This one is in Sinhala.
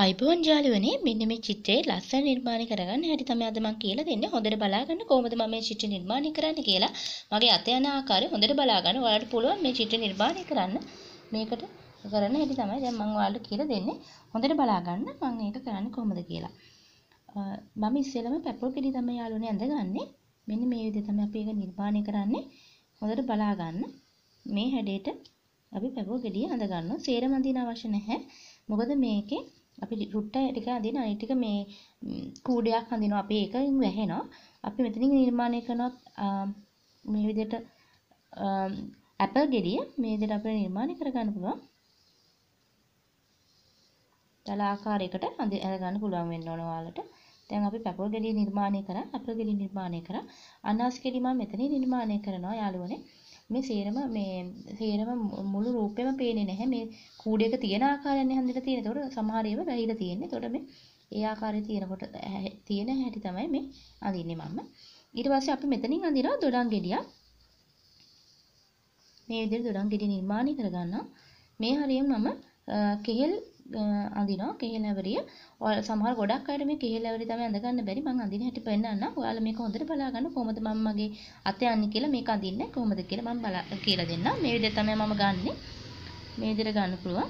අයිබෝන් ජාලුවනේ මෙන්න මේ චිත්‍රයේ ලස්සන නිර්මාණය කරගන්න හැටි තමයි අද මම කියලා දෙන්නේ. හොඳට බලා ගන්න කොහොමද මම මේ චිත්‍ර නිර්මාණය කරන්නේ කියලා. මගේ අත යන ආකාරය හොඳට බලා ගන්න. ඔයාලට පුළුවන් මේ චිත්‍ර නිර්මාණය කරන්න. මේකට කරන හැටි තමයි දැන් මම ඔයාලට කියලා දෙන්නේ. හොඳට බලා ගන්න මම ඒක කරන්නේ කොහොමද කියලා. මම ඉස්සෙල්ලම පැපල් ගෙඩි තමයි යාළුවනේ ඇඳගන්නේ. මෙන්න මේ විදිහට තමයි අපි ඒක නිර්මාණය කරන්නේ. හොඳට බලා ගන්න. මේ හැඩයට අපි පැපල් ගෙඩිය අඳ ගන්නවා. සේරම අඳින්න අවශ්‍ය නැහැ. මොකද මේකේ අපි රුට්ට ටික අඳින අනිත් ටික මේ කූඩයක් අඳිනවා. අපි ඒකෙන් වැහෙනවා. අපි මෙතනින් නිර්මාණය කරනොත් මේ විදිහට ඇපල් ගෙඩිය මේ විදිහට අපිට නිර්මාණය කරගන්න පුළුවන්. තල ආකාරයකට අඳ ගන්න පුළුවන් වෙන්න ඕන ඔයාලට. දැන් අපි පැපල් ගෙඩිය නිර්මාණය කරා ඇපල් ගෙඩිය නිර්මාණය කරා. අනාස් ගෙඩිය මම මෙතනින් නිර්මාණය කරනවා යාළුවනේ. මේ සේරම මේ සේරම මුළු රූපෙම පේන්නේ නැහැ. මේ කූඩයක තියෙන ආකාරයෙන් හන්දිලා තියෙන. ඒතකොට සමහර ඒවා වැහිලා තියෙන්නේ. ඒතකොට මේ ඒ ආකාරයේ තියෙනකොට තියෙන හැටි තමයි මේ අඳින්නේ මම. ඊට පස්සේ අපි මෙතනින් අඳිනවා දොඩම් ගෙඩියක්. මේ විදිහට දොඩම් ගෙඩිය නිර්මාණය කරගන්නවා. මේ හරියෙන් මම කෙහෙල් අඳිනවා කෙහෙල් ඇවරිය. ඔයාලා සමහර ගොඩක් අයට මේ කෙහෙල් ඇවරිය තමයි අඳ ගන්න බැරි. මම අඳින හැටි පෙන්නන්නම්. ඔයාලා මේක හොඳට බලා ගන්න කොහොමද මම මගේ අතේ යන්නේ කියලා මේක අඳින්නේ කොහොමද කියලා මම බලා කියලා දෙන්නම්. මේ විදිහට තමයි මම ගන්නෙ. මේ විදිහට ගන්න පුළුවන්.